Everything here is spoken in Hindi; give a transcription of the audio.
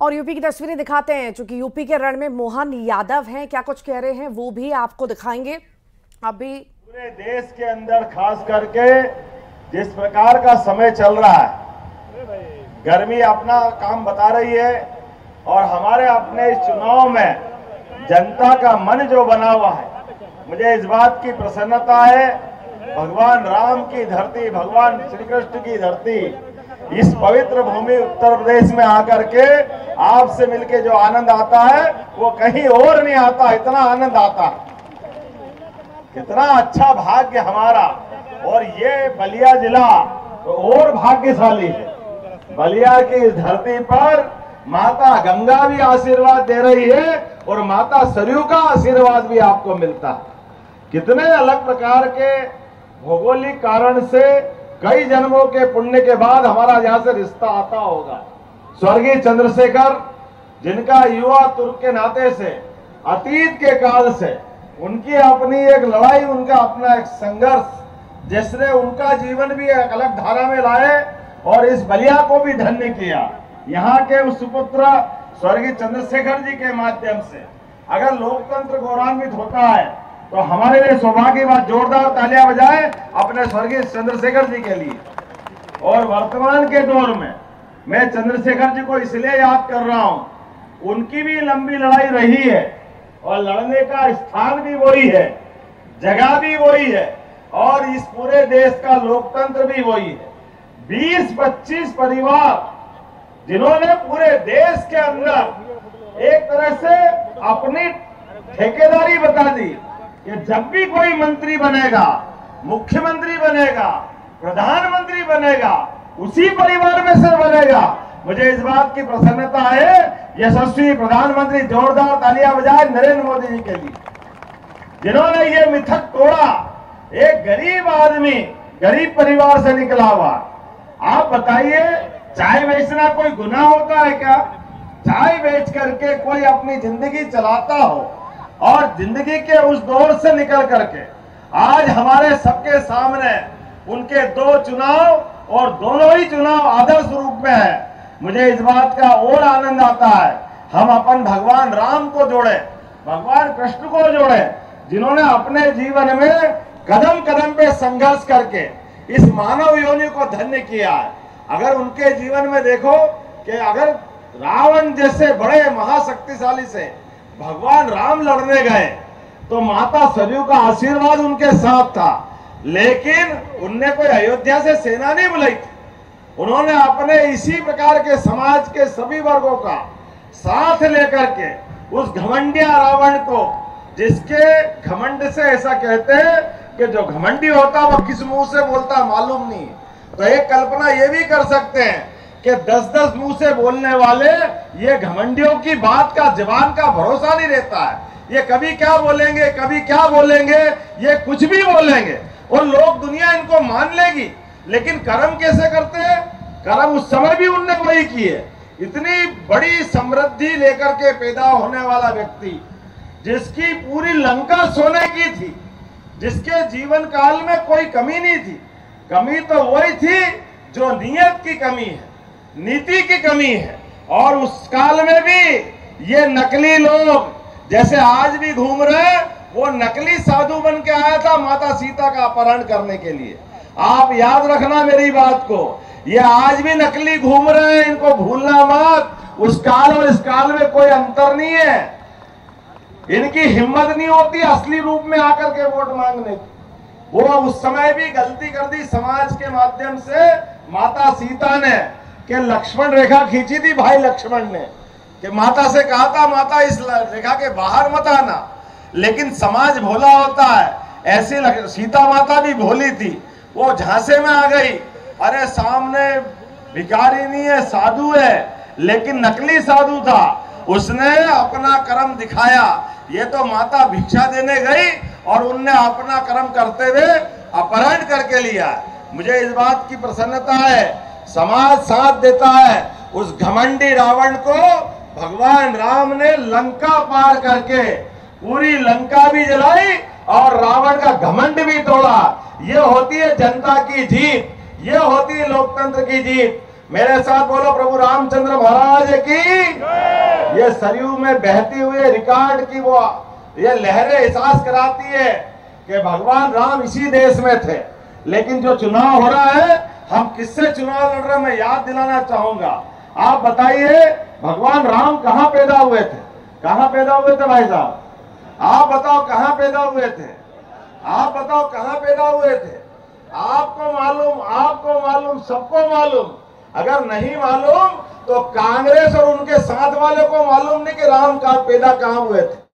और यूपी की तस्वीरें दिखाते हैं क्योंकि यूपी के रण में मोहन यादव हैं। क्या कुछ कह रहे हैं? वो भी आपको दिखाएँगे। अभी पूरे देश के अंदर खास करके जिस प्रकार का समय चल रहा है, गर्मी अपना काम बता रही है और हमारे अपने इस चुनाव में जनता का मन जो बना हुआ है, मुझे इस बात की प्रसन्नता है। भगवान राम की धरती, भगवान श्री कृष्ण की धरती इस पवित्र भूमि उत्तर प्रदेश में आकर के आपसे मिलके जो आनंद आता है, वो कहीं और नहीं आता, इतना आनंद आता। कितना अच्छा भाग्य हमारा। और ये बलिया जिला तो और भाग्यशाली है। बलिया की इस धरती पर माता गंगा भी आशीर्वाद दे रही है और माता सरयू का आशीर्वाद भी आपको मिलता है। कितने अलग प्रकार के भौगोलिक कारण से कई जन्मों के पुण्य के बाद हमारा यहाँ से रिश्ता आता होगा। स्वर्गीय चंद्रशेखर, जिनका युवा तुर्क के नाते से, अतीत के काल से, उनकी अपनी एक लड़ाई, उनका अपना एक संघर्ष, जिसने उनका जीवन भी एक अलग धारा में लाए और इस बलिया को भी धन्य किया। यहाँ के उस सुपुत्र स्वर्गीय चंद्रशेखर जी के माध्यम से, अगर लोकतंत्र गौरवान्वित होता है तो हमारे लिए सौभाग्य बात जोरदार तालियाँ बजाए अपने स्वर्गीय चंद्रशेखर जी के लिए। और वर्तमान के दौर में मैं चंद्रशेखर जी को इसलिए याद कर रहा हूँ, उनकी भी लंबी लड़ाई रही है और लड़ने का स्थान भी वही है, जगह भी वही है और इस पूरे देश का लोकतंत्र भी वही है। 20-25 परिवार जिन्होंने पूरे देश के अंदर एक तरह से अपनी ठेकेदारी बता दी। कि जब भी कोई मंत्री बनेगा, मुख्यमंत्री बनेगा, प्रधानमंत्री बनेगा, उसी परिवार में से बनेगा। मुझे इस बात की प्रसन्नता है, यशस्वी प्रधानमंत्री जोरदार तालियाँ बजाए नरेंद्र मोदी जी के लिए। जिन्होंने ये मिथक तोड़ा, एक गरीब आदमी, गरीब परिवार से निकला हुआ। आप बताइए, चाय बेचना कोई गुनाह होता है क्या? चाय बेच करके कोई अपनी ज़िंदगी चलाता हो? और ज़िंदगी के उस दौर से निकल करके आज हमारे सबके सामने उनके दो चुनाव और दोनों ही चुनाव आदर्श रूप में है। मुझे इस बात का और आनंद आता है। हम अपन भगवान राम को जोड़े, भगवान कृष्ण को जोड़े, जिन्होंने अपने जीवन में कदम कदम पे संघर्ष करके इस मानव योनि को धन्य किया है। अगर उनके जीवन में देखो कि अगर रावण जैसे बड़े महाशक्तिशाली से भगवान राम लड़ने गए। तो माता सरयू का आशीर्वाद उनके साथ था। लेकिन उनने कोई अयोध्या से सेना नहीं बुलाई थी। उन्होंने अपने इसी प्रकार के समाज के सभी वर्गों का साथ लेकर के उस घमंडिया रावण को, जिसके घमंड से ऐसा कहते हैं कि जो घमंडी होता, वो किस मुँह से बोलता मालूम नहीं। तो एक कल्पना ये भी कर सकते हैं कि दस दस मुँह से बोलने वाले, ये घमंडियों की बात का, जवान का भरोसा नहीं रहता है। ये कभी क्या बोलेंगे, कभी क्या बोलेंगे, ये कुछ भी बोलेंगे। और लोग दुनिया इनको मान लेगी, लेकिन कर्म कैसे करते हैं? कर्म उस समय भी उनने वही किए। इतनी बड़ी समृद्धि लेकर के पैदा होने वाला व्यक्ति, जिसकी पूरी लंका सोने की थी, जिसके जीवन काल में कोई कमी नहीं थी। कमी तो वही थी जो नियत की कमी है। नीति की कमी है। और उस काल में भी ये नकली लोग, जैसे आज भी घूम रहे वो नकली साधु बन के आया था माता सीता का अपहरण करने के लिए। आप याद रखना मेरी बात को, ये आज भी नकली घूम रहे हैं, इनको भूलना मत। उस काल और इस काल में कोई अंतर नहीं है। इनकी हिम्मत नहीं होती असली रूप में आकर के वोट मांगने की। वो उस समय भी गलती कर दी समाज के माध्यम से माता सीता ने। कि लक्ष्मण रेखा खींची थी भाई लक्ष्मण ने। कि माता से कहा था, माता, इस रेखा के बाहर मत आना। लेकिन समाज भोला होता है। ऐसी सीता माता भी भोली थी। वो झांसे में आ गई। अरे सामने भिखारी नहीं है, साधु है। लेकिन नकली साधु था। उसने अपना कर्म दिखाया। ये तो माता भिक्षा देने गई और उनने अपना कर्म करते हुए अपहरण करके लिया। मुझे इस बात की प्रसन्नता है समाज साथ देता है। उस घमंडी रावण को भगवान राम ने लंका पार करके पूरी लंका भी जलाई और रावण का घमंड भी तोड़ा। ये होती है जनता की जीत। ये होती है लोकतंत्र की जीत। मेरे साथ बोलो, प्रभु रामचंद्र महाराज की। ये सरयू में बहती हुई रिकॉर्ड की वो, ये लहरें एहसास कराती है कि भगवान राम इसी देश में थे। लेकिन जो चुनाव हो रहा है हम किससे चुनाव लड़ रहे हैं मैं याद दिलाना चाहूँगा। आप बताइए, भगवान राम कहाँ पैदा हुए थे? कहाँ पैदा हुए थे भाई साहब? आप बताओ कहाँ पैदा हुए थे? आप बताओ कहाँ पैदा हुए थे? आपको मालूम आपको मालूम, सबको मालूम। अगर नहीं मालूम तो कांग्रेस और उनके साथ वाले को मालूम नहीं कि राम का पैदा कहाँ हुए थे।